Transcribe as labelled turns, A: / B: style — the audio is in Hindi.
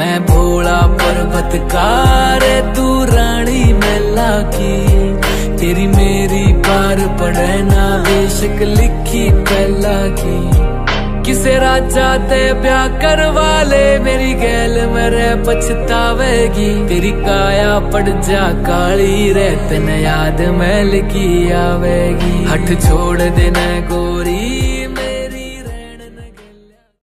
A: मैं भोला पर्वत कार तू रानी मेला की। तेरी मेरी पार पड़े ना, बेशक लिखी पहला की। किसे राजा ते ब्याह करवा ले, मेरी गैल मरे पछतावेगी। तेरी काया पड़ जा, काली रे तन याद मैल की आवेगी। हट छोड़ देना को